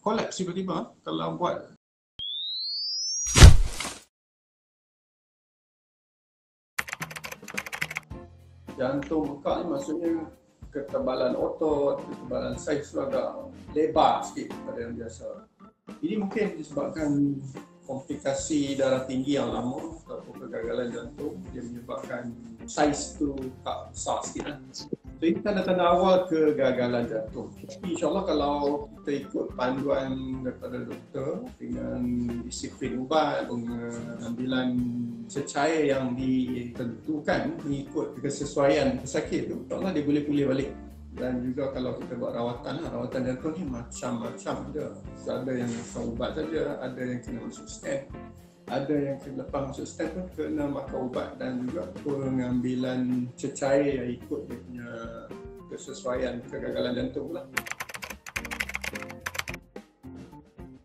collapse tiba-tiba kalau buat jantung bekak ni maksudnya ketebalan otot, ketebalan saiz tu agak lebar sikit daripada yang biasa. Ini mungkin disebabkan komplikasi darah tinggi yang lama ataupun kegagalan jantung dia menyebabkan saiz tu tak besar sikit lah. So ini tanda-tanda awal kegagalan jantung. Tapi insyaAllah kalau kita ikut panduan daripada doktor dengan disiplin ubat, pengambilan secair yang ditentukan mengikut kesesuaian pesakit tu, insyaAllah dia boleh pulih balik. Dan juga kalau kita buat rawatan, rawatan jantung ni macam-macam. So, ada yang makan ubat saja, ada yang kena masuk stent, ada yang lepas masuk stent pun kena makan ubat dan juga pengambilan cecair yang ikut dia punya kesesuaian kegagalan jantung pula.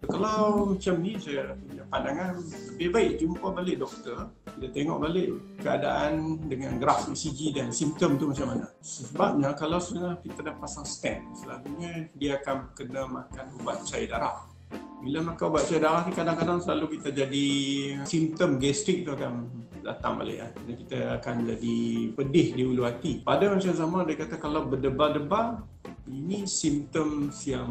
Kalau macam ni saya punya pandangan lebih baik jumpa balik doktor. Kita tengok balik keadaan dengan graf ECG dan simptom tu macam mana. Sebabnya kalau sudah kita dah pasang stent selalunya dia akan kena makan ubat cair darah bila makan ubat cair darah ni kadang-kadang selalu kita jadi simptom gastrik tu akan datang balik ya. Dan kita akan jadi pedih di ulu hati. Pada macam sama dia kata kalau berdebar-debar ini simptom yang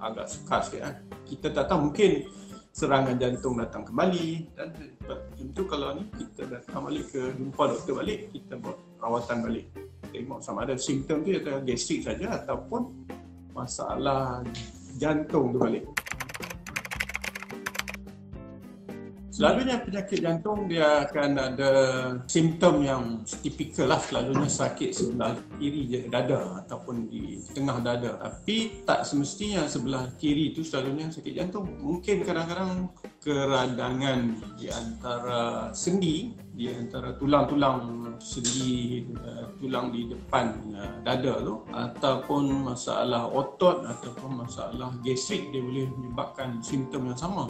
agak sukar sikit kan. Kita tak tahu mungkin serangan jantung datang kembali dan tentu kalau ni kita datang balik ke jumpa doktor balik kita buat rawatan balik tengok sama ada simptom tu gastrik saja ataupun masalah jantung tu balik Selalunya penyakit jantung dia akan ada simptom yang tipikal lah. Selalunya sakit sebelah kiri dada ataupun di tengah dada. Tapi tak semestinya sebelah kiri itu selalunya sakit jantung. Mungkin kadang-kadang keradangan di antara sendi di antara tulang-tulang sendi uh, tulang di depan uh, dada tu ataupun masalah otot ataupun masalah gastrik dia boleh menyebabkan simptom yang sama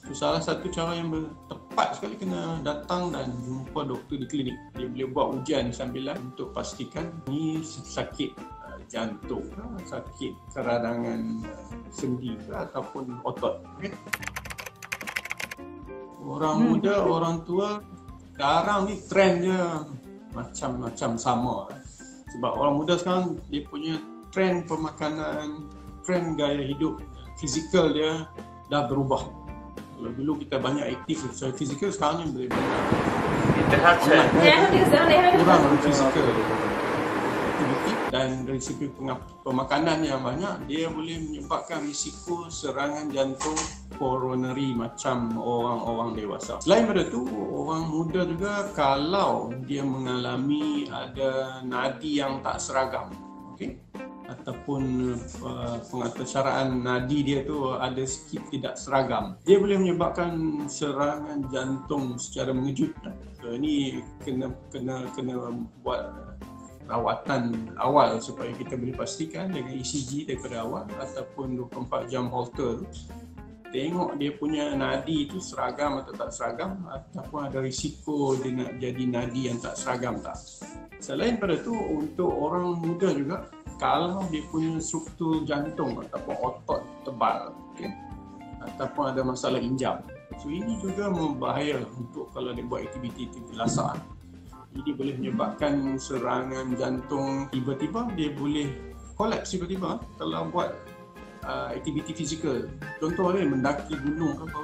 So, salah satu cara yang tepat sekali kena datang dan jumpa doktor di klinik. Dia boleh buat ujian sambilan untuk pastikan ni sakit uh, jantung, sakit keradangan uh, sendi ke ataupun otot. Okay? Orang hmm. muda, orang tua, sekarang ni trend dia macam-macam sama. Sebab orang muda sekarang dia punya trend pemakanan, trend gaya hidup, fizikal dia dah berubah kalau dulu kita banyak aktif secara fizikal sekarang ni boleh banyak kurang fizikal aktiviti dan dari segi pemakanan yang banyak dia boleh menyebabkan risiko serangan jantung coronary macam orang-orang dewasa. Selain daripada itu, orang muda juga kalau dia mengalami ada nadi yang tak seragam. Okay? Ataupun uh, pengatasaraan nadi dia tu ada sikit tidak seragam. Dia boleh menyebabkan serangan jantung secara mengejut. So, ini kena kena kena buat rawatan awal supaya kita boleh pastikan dengan ECG daripada awal ataupun 24 jam holter tengok dia punya nadi itu seragam atau tak seragam ataupun ada risiko dia nak jadi nadi yang tak seragam tak. Selain pada itu untuk orang muda juga kalau dia punya struktur jantung ataupun otot tebal okay, ataupun ada masalah injam so ini juga membahaya untuk kalau dia buat aktiviti-aktiviti lasak ini boleh menyebabkan serangan jantung. Tiba-tiba dia boleh kolaps tiba-tiba kalau buat uh, aktiviti fizikal. Contoh ni mendaki gunung ke apa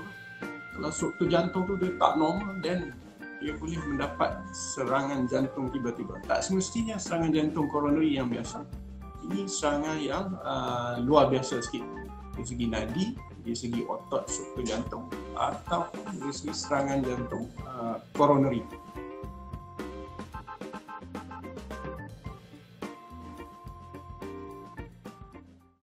kalau struktur jantung tu dia tak normal dan dia boleh mendapat serangan jantung tiba-tiba. Tak semestinya serangan jantung koronari yang biasa ini serangan yang uh, luar biasa sikit dari segi nadi, dari segi otot struktur jantung ataupun dari segi serangan jantung uh, coronary.